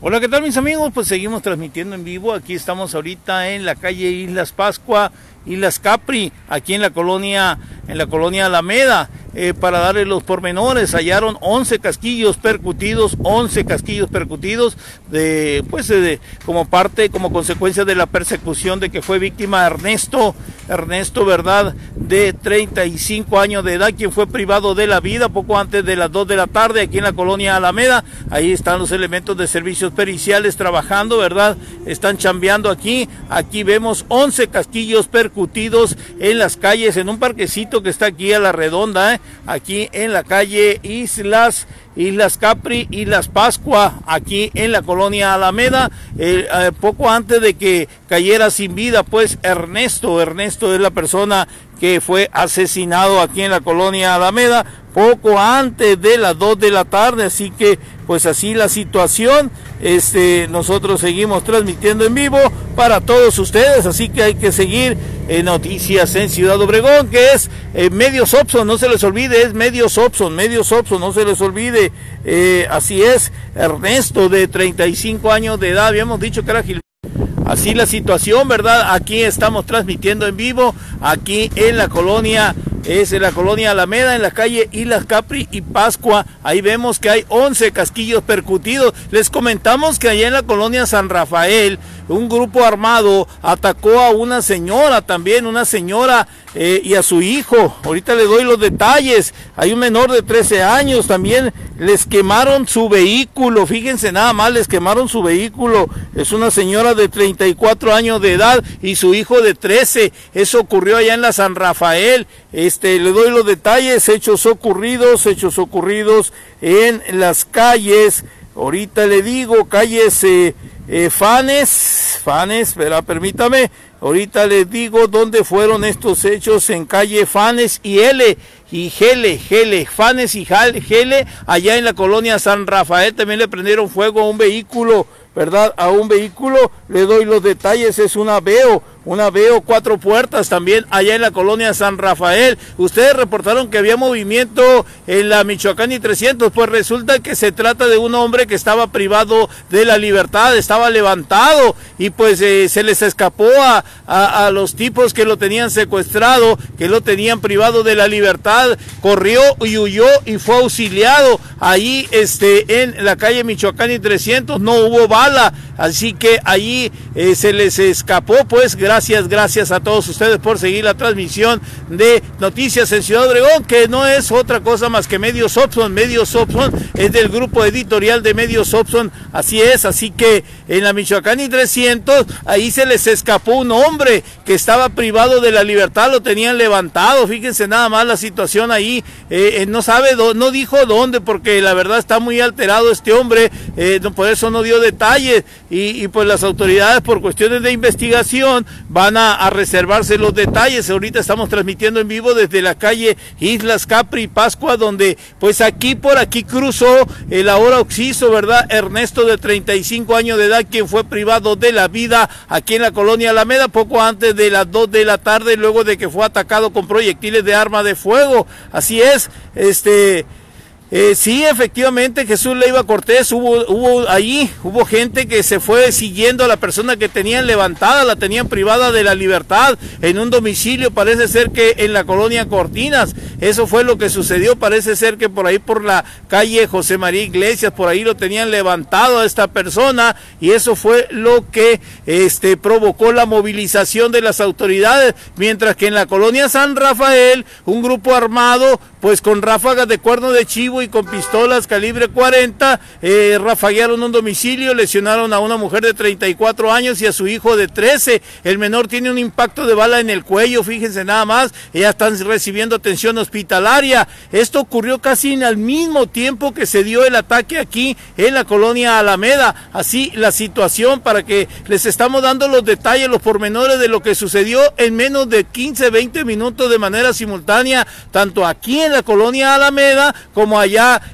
Hola, ¿qué tal mis amigos? Pues seguimos transmitiendo en vivo. Aquí estamos ahorita en la calle Islas Pascua, Islas Capri, aquí en la colonia, en la colonia Alameda. Eh, para darle los pormenores, hallaron 11 casquillos percutidos, 11 casquillos percutidos de, pues, de, como parte, como consecuencia de la persecución de que fue víctima Ernesto, Ernesto, ¿verdad? De 35 años de edad, quien fue privado de la vida poco antes de las 2 de la tarde aquí en la colonia Alameda. Ahí están los elementos de servicios periciales trabajando, ¿verdad? Están chambeando aquí. Aquí vemos 11 casquillos percutidos en las calles, en un parquecito que está aquí a la redonda, ¿eh? Aquí en la calle Islas, Islas Capri, Islas Pascua, aquí en la colonia Alameda, eh, eh, poco antes de que cayera sin vida, pues Ernesto, Ernesto es la persona que fue asesinado aquí en la colonia Alameda, poco antes de las 2 de la tarde, así que pues así la situación, este, nosotros seguimos transmitiendo en vivo para todos ustedes, así que hay que seguir en noticias en Ciudad Obregón, que es eh, Medios Opson, no se les olvide, es Medios Opson, Medios Opson, no se les olvide, eh, así es, Ernesto de 35 años de edad, habíamos dicho que era Gil Así la situación, ¿verdad? Aquí estamos transmitiendo en vivo, aquí en la colonia es en la colonia Alameda, en la calle Islas Capri y Pascua. Ahí vemos que hay 11 casquillos percutidos. Les comentamos que allá en la colonia San Rafael, un grupo armado atacó a una señora también, una señora eh, y a su hijo. Ahorita le doy los detalles. Hay un menor de 13 años también. Les quemaron su vehículo. Fíjense nada más, les quemaron su vehículo. Es una señora de 34 años de edad y su hijo de 13. Eso ocurrió allá en la San Rafael. Este, le doy los detalles, hechos ocurridos, hechos ocurridos en las calles. Ahorita le digo, calles eh, eh, Fanes, Fanes, verá, permítame. Ahorita les digo dónde fueron estos hechos en calle Fanes y L y Gele, Gele, Fanes y Gele, allá en la colonia San Rafael también le prendieron fuego a un vehículo, ¿verdad? A un vehículo, le doy los detalles, es una Veo, una veo cuatro puertas también allá en la colonia San Rafael. Ustedes reportaron que había movimiento en la Michoacán y 300, pues resulta que se trata de un hombre que estaba privado de la libertad, estaba levantado y pues eh, se les escapó a, a, los tipos que lo tenían secuestrado, que lo tenían privado de la libertad, corrió y huyó y fue auxiliado ahí este, en la calle Michoacán y 300, no hubo bala, así que allí eh, se les escapó pues gracias Gracias, gracias a todos ustedes por seguir la transmisión de Noticias en Ciudad Obregón, que no es otra cosa más que Medios Opson. Medios Opson es del grupo editorial de Medios Opson, así es, así que en la Michoacán y 300, ahí se les escapó un hombre que estaba privado de la libertad, lo tenían levantado, fíjense nada más la situación ahí, eh, eh, no sabe, no dijo dónde, porque la verdad está muy alterado este hombre, eh, por eso no dio detalles, y, y pues las autoridades por cuestiones de investigación van a, reservarse los detalles. Ahorita estamos transmitiendo en vivo desde la calle Islas Capri Pascua, donde pues aquí por aquí cruzó el ahora oxiso, ¿verdad? Ernesto de 35 años de edad, quien fue privado de la vida aquí en la colonia Alameda poco antes de las 2 de la tarde, luego de que fue atacado con proyectiles de arma de fuego. Así es, este... Eh, sí, efectivamente, Jesús Leiva Cortés, hubo, hubo allí, hubo gente que se fue siguiendo a la persona que tenían levantada, la tenían privada de la libertad en un domicilio, parece ser que en la colonia Cortinas, eso fue lo que sucedió, parece ser que por ahí por la calle José María Iglesias, por ahí lo tenían levantado a esta persona y eso fue lo que este, provocó la movilización de las autoridades, mientras que en la colonia San Rafael, un grupo armado, pues con ráfagas de cuerno de chivo, y con pistolas calibre 40 eh, rafaguearon un domicilio, lesionaron a una mujer de 34 años y a su hijo de 13. El menor tiene un impacto de bala en el cuello, fíjense nada más, ya están recibiendo atención hospitalaria. Esto ocurrió casi al mismo tiempo que se dio el ataque aquí en la colonia Alameda. Así la situación para que les estamos dando los detalles, los pormenores de lo que sucedió en menos de 15, 20 minutos de manera simultánea, tanto aquí en la colonia Alameda como allá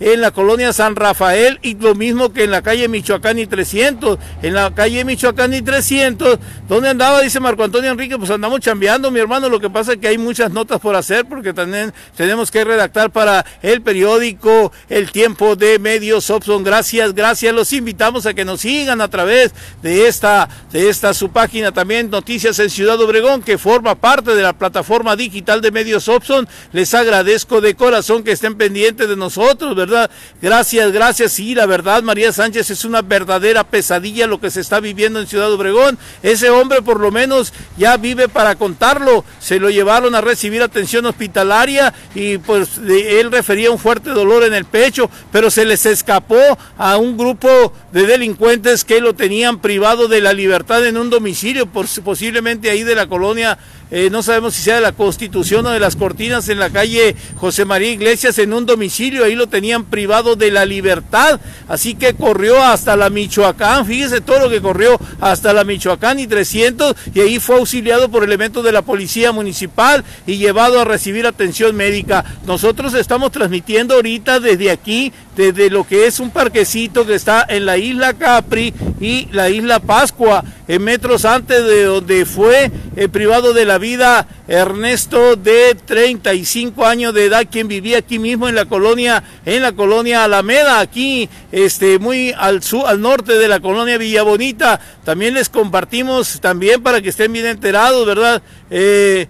en la colonia San Rafael y lo mismo que en la calle Michoacán y 300. En la calle Michoacán y 300, ¿dónde andaba? Dice Marco Antonio Enrique, pues andamos chambeando, mi hermano. Lo que pasa es que hay muchas notas por hacer porque también tenemos que redactar para el periódico El Tiempo de Medios Opson. Gracias, gracias. Los invitamos a que nos sigan a través de esta, de esta su página también, Noticias en Ciudad Obregón, que forma parte de la plataforma digital de Medios Opson. Les agradezco de corazón que estén pendientes de nosotros, ¿verdad? Gracias, gracias. Sí, la verdad, María Sánchez, es una verdadera pesadilla lo que se está viviendo en Ciudad Obregón. Ese hombre por lo menos ya vive para contarlo. Se lo llevaron a recibir atención hospitalaria y pues él refería un fuerte dolor en el pecho, pero se les escapó a un grupo de delincuentes que lo tenían privado de la libertad en un domicilio, posiblemente ahí de la colonia eh, no sabemos si sea de la Constitución o de las Cortinas en la calle José María Iglesias en un domicilio, ahí lo tenían privado de la libertad, así que corrió hasta la Michoacán, fíjese todo lo que corrió hasta la Michoacán y 300 y ahí fue auxiliado por elementos de la policía municipal y llevado a recibir atención médica. Nosotros estamos transmitiendo ahorita desde aquí, desde lo que es un parquecito que está en la isla Capri y la isla Pascua, en metros antes de donde fue el privado de la vida Ernesto de 35 años de edad, quien vivía aquí mismo en la colonia, en la colonia Alameda, aquí, este, muy al sur, al norte de la colonia Villa Bonita. También les compartimos, también para que estén bien enterados, ¿verdad? Eh,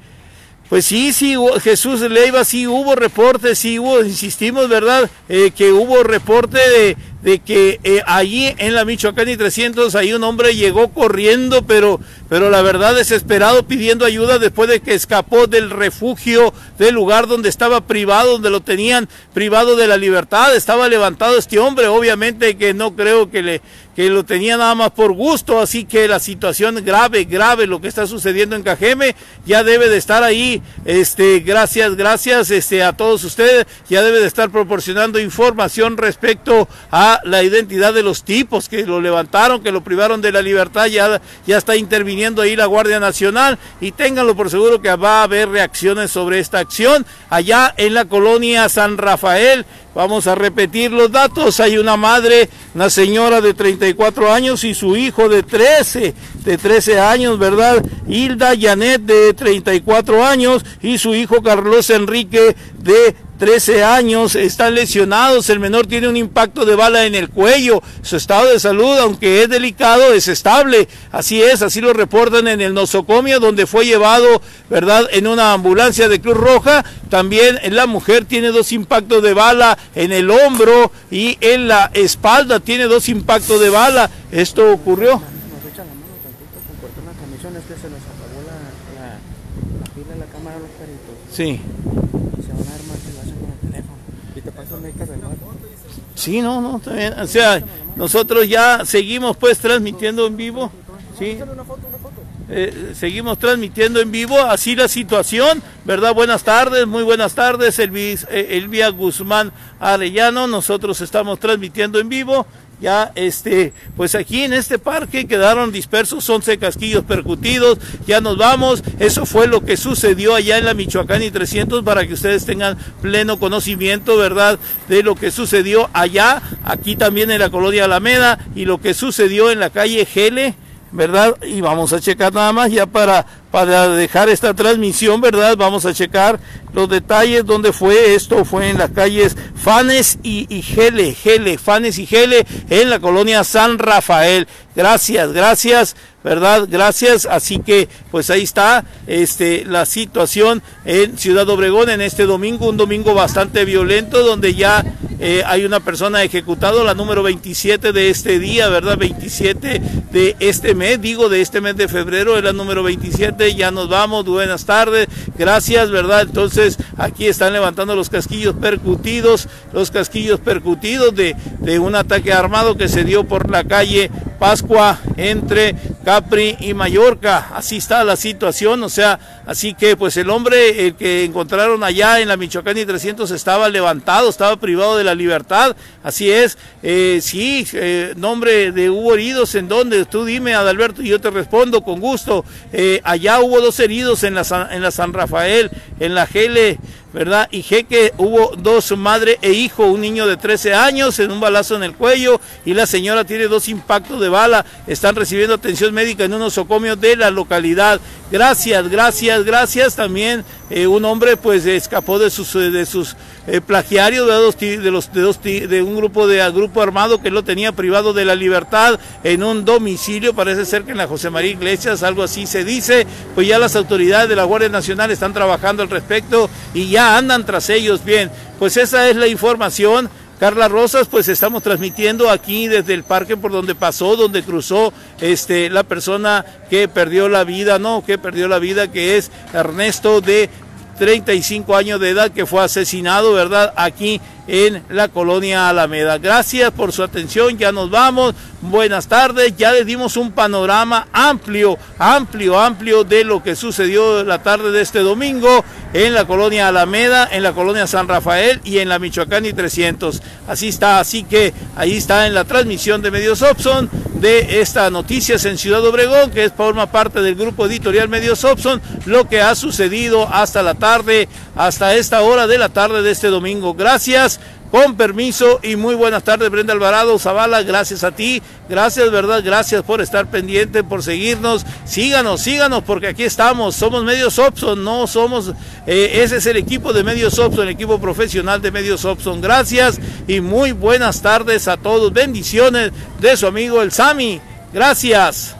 pues sí, sí, Jesús Leiva, sí hubo reportes, sí hubo, insistimos, ¿verdad? Eh, que hubo reporte de, de que eh, allí en la Michoacán y 300, ahí un hombre llegó corriendo, pero, pero la verdad desesperado pidiendo ayuda después de que escapó del refugio, del lugar donde estaba privado, donde lo tenían privado de la libertad. Estaba levantado este hombre, obviamente que no creo que le que lo tenía nada más por gusto, así que la situación grave, grave, lo que está sucediendo en Cajeme, ya debe de estar ahí, este, gracias, gracias, este, a todos ustedes, ya debe de estar proporcionando información respecto a la identidad de los tipos que lo levantaron, que lo privaron de la libertad, ya, ya está interviniendo ahí la Guardia Nacional, y ténganlo por seguro que va a haber reacciones sobre esta acción, allá en la colonia San Rafael, Vamos a repetir los datos. Hay una madre, una señora de 34 años y su hijo de 13, de 13 años, ¿verdad? Hilda Janet de 34 años y su hijo Carlos Enrique de 13 años, están lesionados, el menor tiene un impacto de bala en el cuello, su estado de salud, aunque es delicado, es estable, así es, así lo reportan en el nosocomio, donde fue llevado, ¿verdad?, en una ambulancia de Cruz Roja, también la mujer tiene dos impactos de bala en el hombro y en la espalda, tiene dos impactos de bala, esto ocurrió. Sí. Sí, no, no, también. O sea, nosotros ya seguimos pues transmitiendo en vivo. Sí. Eh, seguimos transmitiendo en vivo, así la situación, ¿verdad? Buenas tardes, muy buenas tardes, Elvis, eh, Elvia Guzmán Arellano, nosotros estamos transmitiendo en vivo, ya este, pues aquí en este parque quedaron dispersos 11 casquillos percutidos, ya nos vamos, eso fue lo que sucedió allá en la Michoacán y 300 para que ustedes tengan pleno conocimiento, ¿verdad? De lo que sucedió allá, aquí también en la colonia Alameda y lo que sucedió en la calle Gele, ¿verdad? Y vamos a checar nada más ya para para dejar esta transmisión, ¿verdad? Vamos a checar los detalles donde fue esto. Fue en las calles Fanes y, Gele, Gele, Fanes y Gele, en la colonia San Rafael. Gracias, gracias, ¿verdad? Gracias. Así que, pues ahí está este, la situación en Ciudad Obregón en este domingo, un domingo bastante violento, donde ya eh, hay una persona ejecutado, la número 27 de este día, ¿verdad? 27 de este mes, digo, de este mes de febrero, es la número 27 ya nos vamos, buenas tardes, gracias, ¿verdad? Entonces aquí están levantando los casquillos percutidos, los casquillos percutidos de, de un ataque armado que se dio por la calle Pascua entre Capri y Mallorca. Así está la situación, o sea, así que pues el hombre que encontraron allá en la Michoacán y 300 estaba levantado, estaba privado de la libertad. Así es, eh, sí, eh, nombre de hubo heridos en donde, tú dime Adalberto y yo te respondo con gusto. Eh, allá hubo dos heridos en la, en la San Rafael, en la Gele ¿verdad? Y que hubo dos madre e hijo, un niño de 13 años en un balazo en el cuello y la señora tiene dos impactos de bala, están recibiendo atención médica en unos socomios de la localidad. Gracias, gracias, gracias. También eh, un hombre pues escapó de sus, de sus eh, plagiarios de, dos, de, los, de, dos, de un grupo de grupo armado que lo tenía privado de la libertad en un domicilio, parece ser que en la José María Iglesias, algo así se dice, pues ya las autoridades de la Guardia Nacional están trabajando al respecto y ya andan tras ellos bien. Pues esa es la información. Carla Rosas, pues estamos transmitiendo aquí desde el parque por donde pasó, donde cruzó este, la persona que perdió la vida, no, que perdió la vida, que es Ernesto de 35 años de edad, que fue asesinado, ¿verdad? Aquí en la colonia Alameda. Gracias por su atención, ya nos vamos. Buenas tardes, ya le dimos un panorama amplio, amplio, amplio de lo que sucedió la tarde de este domingo en la colonia Alameda, en la colonia San Rafael y en la Michoacán y 300. Así está, así que ahí está en la transmisión de Medios Opson de esta noticias en Ciudad Obregón, que forma parte del grupo editorial Medios Opson, lo que ha sucedido hasta la tarde, hasta esta hora de la tarde de este domingo. Gracias. Con permiso y muy buenas tardes, Brenda Alvarado, Zavala, gracias a ti, gracias, ¿verdad? Gracias por estar pendiente, por seguirnos. Síganos, síganos, porque aquí estamos, somos Medios Opson, no somos, eh, ese es el equipo de Medios Opson, el equipo profesional de Medios Opson. Gracias y muy buenas tardes a todos. Bendiciones de su amigo el Sami. Gracias.